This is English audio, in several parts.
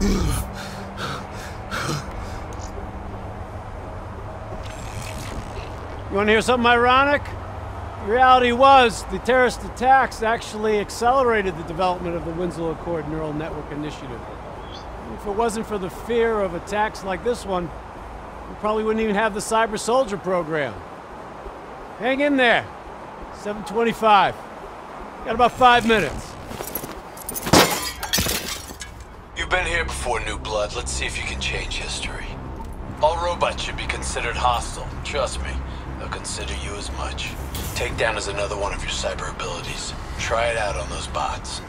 You want to hear something ironic? The reality was, the terrorist attacks actually accelerated the development of the Winslow Accord Neural Network Initiative. If it wasn't for the fear of attacks like this one, we probably wouldn't even have the Cyber Soldier program. Hang in there. 725. Got about five minutes. You've been here before, New Blood. Let's see if you can change history. All robots should be considered hostile. Trust me, they'll consider you as much. Takedown is another one of your cyber abilities. Try it out on those bots.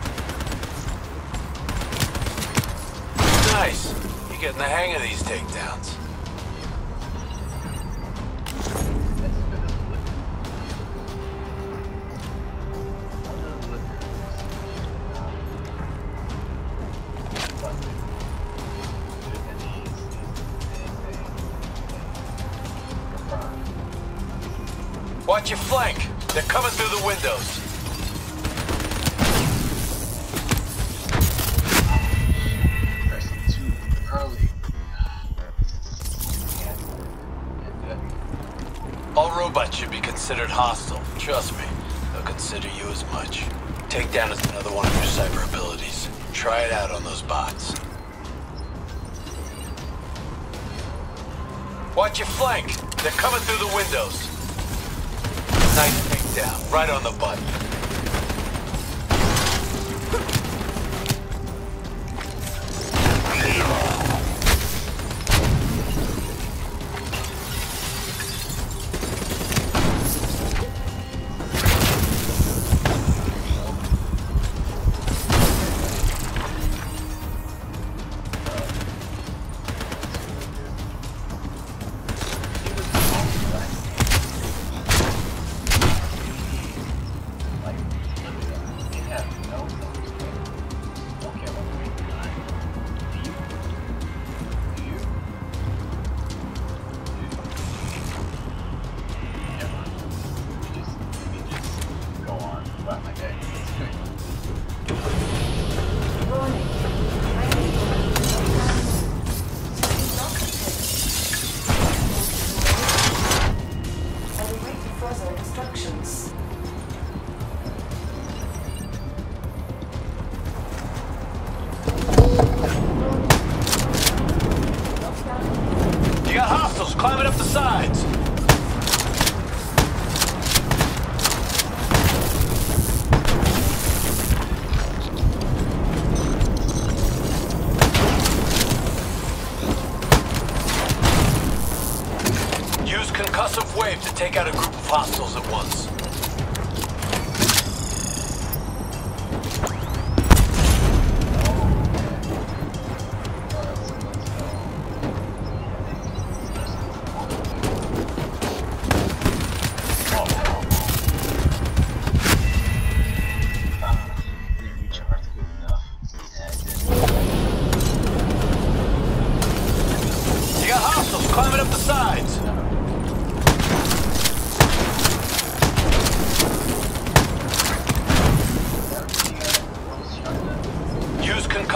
Nice. You're getting the hang of these takedowns. Watch your flank. They're coming through the windows. All robots should be considered hostile. Trust me, they'll consider you as much. Takedown is another one of your cyber abilities. Try it out on those bots. Watch your flank. They're coming through the windows. Nice takedown. Right on the button. Sides. Use concussive wave to take out a group of hostiles at once.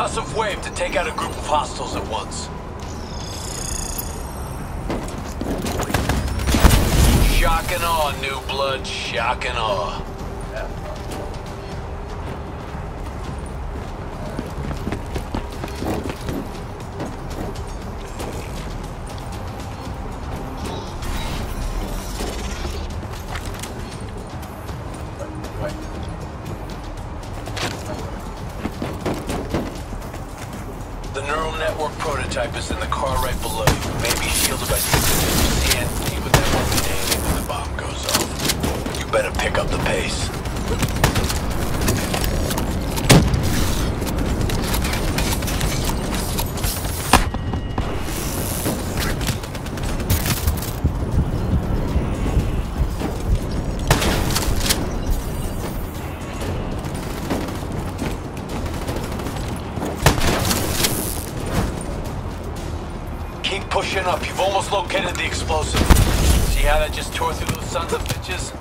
Concussive wave to take out a group of hostiles at once. Shock and awe, new blood. Shock and awe. Prototype is in the car right below you. Maybe shielded by CNT, but that won't mean anything when the bomb goes off. You better pick up the pace. Up. You've almost located the explosive. See how that just tore through those sons of bitches?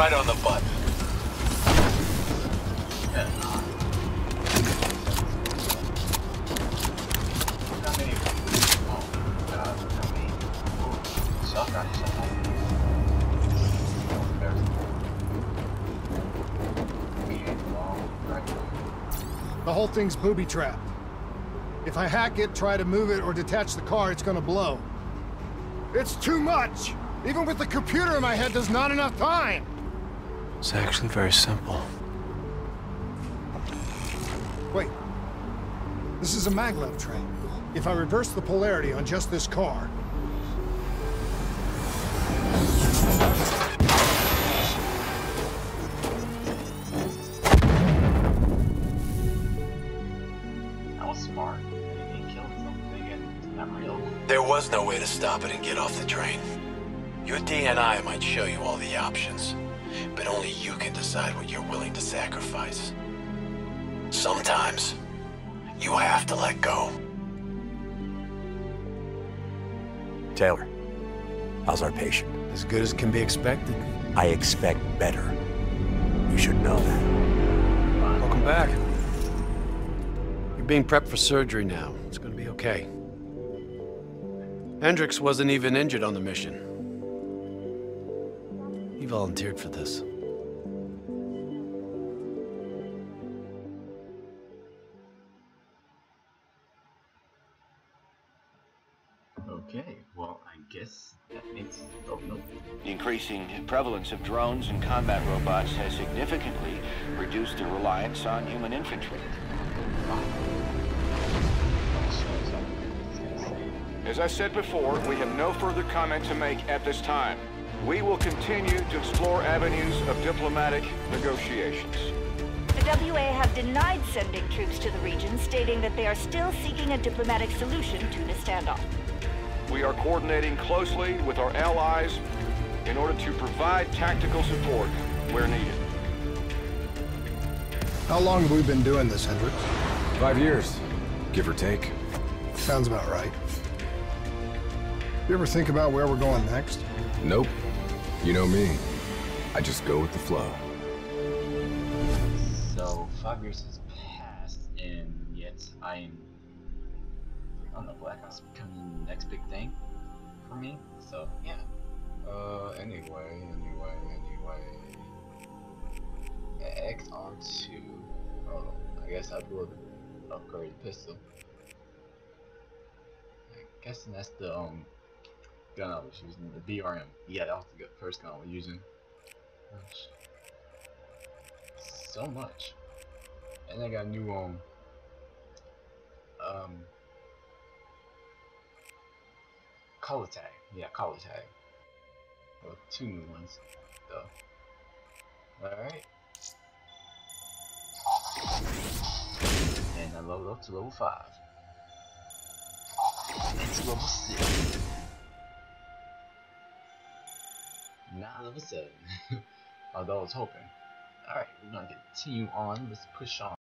Right on the button. The whole thing's booby-trapped. If I hack it, try to move it, or detach the car, it's gonna blow. It's too much! Even with the computer in my head, there's not enough time! It's actually very simple. Wait. This is a maglev train. If I reverse the polarity on just this car... That was smart. He killed something and it's not real. There was no way to stop it and get off the train. Your DNI might show you all the options, but only you can decide what you're willing to sacrifice. Sometimes, you have to let go. Taylor, how's our patient? As good as can be expected. I expect better. You should know that. Welcome back. You're being prepped for surgery now. It's gonna be okay. Hendricks wasn't even injured on the mission. He volunteered for this. Okay, well, I guess that makes. Oh, no. The increasing prevalence of drones and combat robots has significantly reduced the reliance on human infantry. As I said before, we have no further comment to make at this time. We will continue to explore avenues of diplomatic negotiations. The WA have denied sending troops to the region, stating that they are still seeking a diplomatic solution to the standoff. We are coordinating closely with our allies in order to provide tactical support where needed. How long have we been doing this, Hendricks? Five years, give or take. Sounds about right. You ever think about where we're going next? Nope. You know me. I just go with the flow. So, five years has passed, and yet I'm. I don't know, Black Ops becoming the next big thing for me. So, yeah. Uh, anyway, anyway, anyway. X on to. Oh, I guess I would upgrade pistol. I guess that's the um gun I was using, the BRM. Yeah, that was the first gun I was using. Gosh. So much. And I got a new um um color tag. Yeah, color tag. Well, two new ones, though. Alright. And I leveled up to level 5. And to level 6. Not level 7. Although I was hoping. Alright, we're gonna continue on. Let's push on.